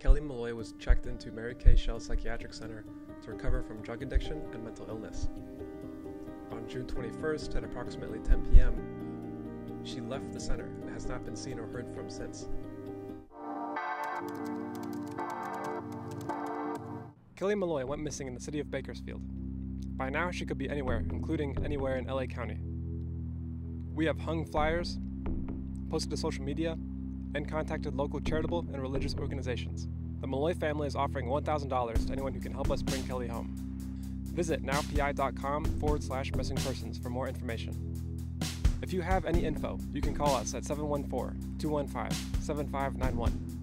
Kelly Molloy was checked into Mary K. Shell Psychiatric Center to recover from drug addiction and mental illness. On June 21st at approximately 10 p.m., she left the center and has not been seen or heard from since. Kelly Molloy went missing in the city of Bakersfield. By now, she could be anywhere, including anywhere in LA County. We have hung flyers, posted to social media, and contacted local charitable and religious organizations. The Molloy family is offering $1,000 to anyone who can help us bring Kelly home. Visit nowpi.com forward slash missing persons for more information. If you have any info, you can call us at 714 215 7591.